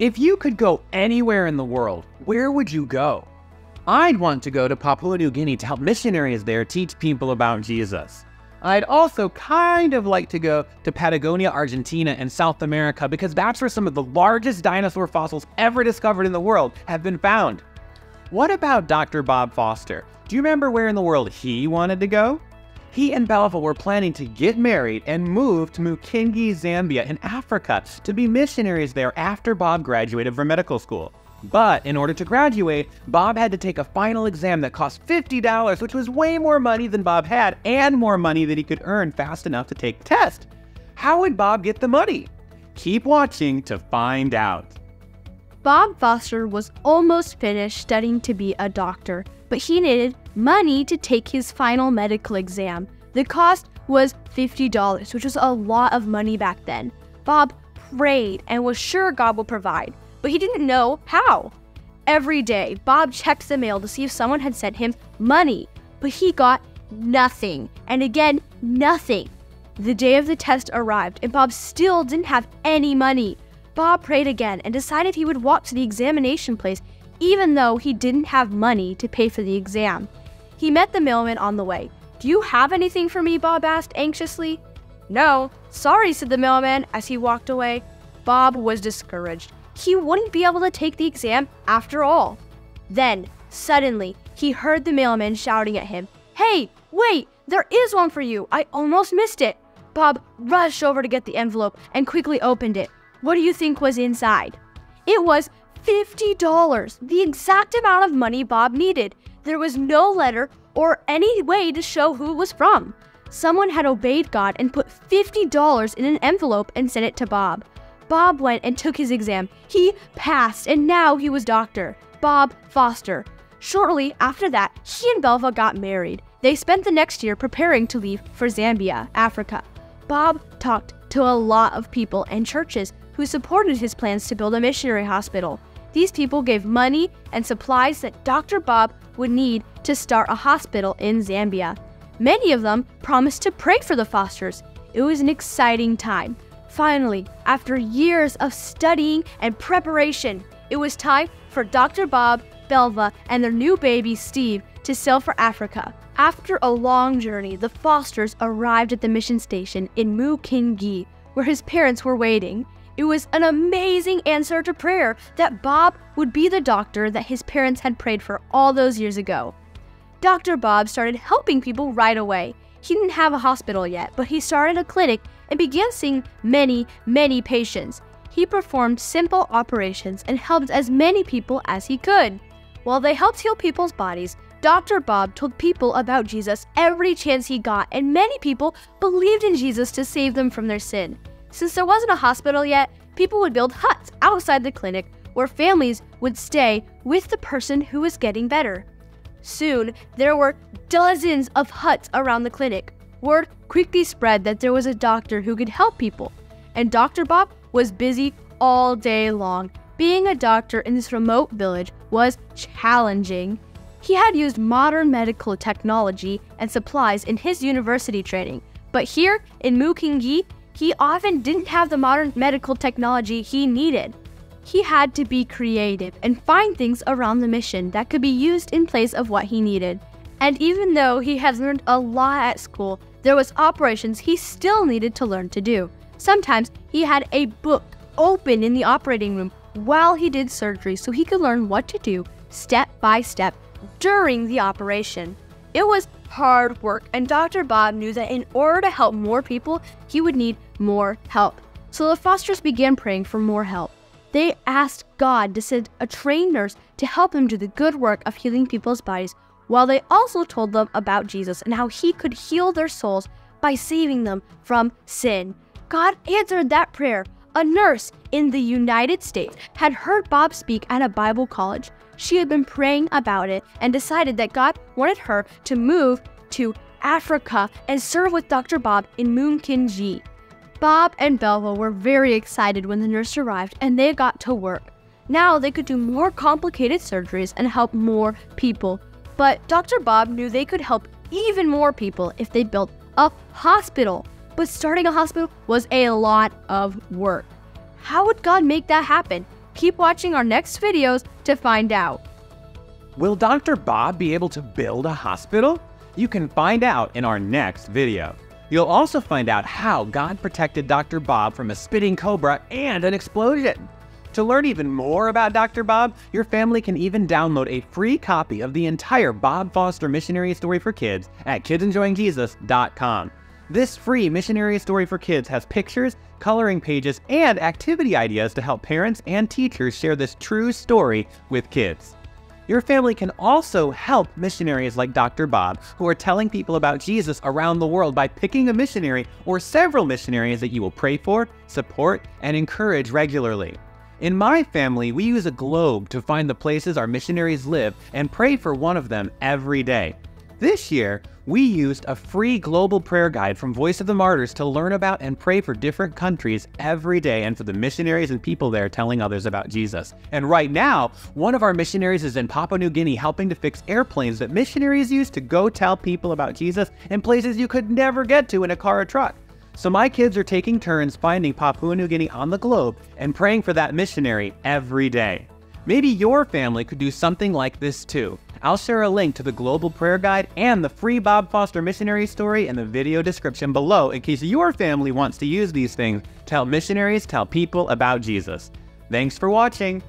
If you could go anywhere in the world, where would you go? I'd want to go to Papua New Guinea to help missionaries there teach people about Jesus. I'd also kind of like to go to Patagonia, Argentina, and South America because that's where some of the largest dinosaur fossils ever discovered in the world have been found. What about Dr. Bob Foster? Do you remember where in the world he wanted to go? He and Belva were planning to get married and move to Mukinge, Zambia in Africa to be missionaries there after Bob graduated from medical school. But in order to graduate, Bob had to take a final exam that cost $50, which was way more money than Bob had and more money that he could earn fast enough to take the test. How would Bob get the money? Keep watching to find out. Bob Foster was almost finished studying to be a doctor, but he needed money to take his final medical exam. The cost was $50, which was a lot of money back then. Bob prayed and was sure God would provide but he didn't know how. Every day, Bob checked the mail to see if someone had sent him money, but he got nothing, and again, nothing. The day of the test arrived, and Bob still didn't have any money. Bob prayed again and decided he would walk to the examination place, even though he didn't have money to pay for the exam. He met the mailman on the way. Do you have anything for me? Bob asked anxiously. No, sorry, said the mailman as he walked away. Bob was discouraged he wouldn't be able to take the exam after all. Then, suddenly, he heard the mailman shouting at him, Hey, wait, there is one for you. I almost missed it. Bob rushed over to get the envelope and quickly opened it. What do you think was inside? It was $50, the exact amount of money Bob needed. There was no letter or any way to show who it was from. Someone had obeyed God and put $50 in an envelope and sent it to Bob. Bob went and took his exam. He passed, and now he was doctor, Bob Foster. Shortly after that, he and Belva got married. They spent the next year preparing to leave for Zambia, Africa. Bob talked to a lot of people and churches who supported his plans to build a missionary hospital. These people gave money and supplies that Dr. Bob would need to start a hospital in Zambia. Many of them promised to pray for the Fosters. It was an exciting time. Finally, after years of studying and preparation, it was time for Dr. Bob, Belva, and their new baby, Steve, to sail for Africa. After a long journey, the Fosters arrived at the mission station in Mukinge, where his parents were waiting. It was an amazing answer to prayer that Bob would be the doctor that his parents had prayed for all those years ago. Dr. Bob started helping people right away. He didn't have a hospital yet, but he started a clinic and began seeing many, many patients. He performed simple operations and helped as many people as he could. While they helped heal people's bodies, Dr. Bob told people about Jesus every chance he got, and many people believed in Jesus to save them from their sin. Since there wasn't a hospital yet, people would build huts outside the clinic where families would stay with the person who was getting better. Soon, there were dozens of huts around the clinic. Word quickly spread that there was a doctor who could help people, and Dr. Bob was busy all day long. Being a doctor in this remote village was challenging. He had used modern medical technology and supplies in his university training, but here in Mukinge, he often didn't have the modern medical technology he needed. He had to be creative and find things around the mission that could be used in place of what he needed. And even though he had learned a lot at school, there was operations he still needed to learn to do. Sometimes he had a book open in the operating room while he did surgery so he could learn what to do step by step during the operation. It was hard work, and Dr. Bob knew that in order to help more people, he would need more help. So the Fosters began praying for more help. They asked God to send a trained nurse to help him do the good work of healing people's bodies while they also told them about Jesus and how he could heal their souls by saving them from sin. God answered that prayer. A nurse in the United States had heard Bob speak at a Bible college. She had been praying about it and decided that God wanted her to move to Africa and serve with Dr. Bob in Mukinge. Bob and Belva were very excited when the nurse arrived and they got to work. Now they could do more complicated surgeries and help more people but Dr. Bob knew they could help even more people if they built a hospital. But starting a hospital was a lot of work. How would God make that happen? keep watching our next videos to find out. Will Dr. Bob be able to build a hospital? You can find out in our next video. You'll also find out how God protected Dr. Bob from a spitting cobra and an explosion. To learn even more about Dr. Bob, your family can even download a free copy of the entire Bob Foster Missionary Story for Kids at kidsenjoyingjesus.com. This free missionary story for kids has pictures, coloring pages, and activity ideas to help parents and teachers share this true story with kids. Your family can also help missionaries like Dr. Bob, who are telling people about Jesus around the world by picking a missionary or several missionaries that you will pray for, support, and encourage regularly. In my family, we use a globe to find the places our missionaries live and pray for one of them every day. This year, we used a free global prayer guide from Voice of the Martyrs to learn about and pray for different countries every day and for the missionaries and people there telling others about Jesus. And right now, one of our missionaries is in Papua New Guinea helping to fix airplanes that missionaries use to go tell people about Jesus in places you could never get to in a car or truck. So my kids are taking turns finding Papua New Guinea on the globe and praying for that missionary every day. Maybe your family could do something like this too. I'll share a link to the Global Prayer Guide and the free Bob Foster missionary story in the video description below in case your family wants to use these things to help missionaries tell people about Jesus. Thanks for watching.